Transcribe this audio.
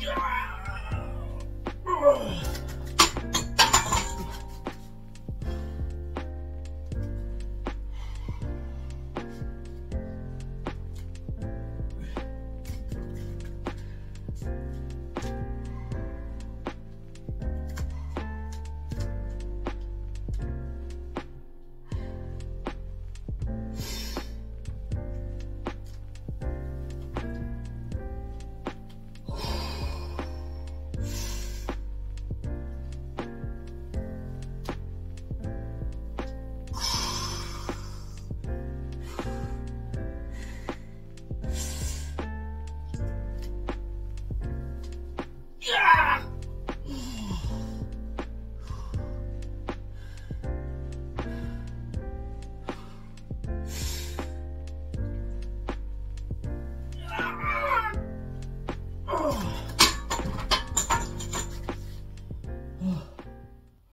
Yeah.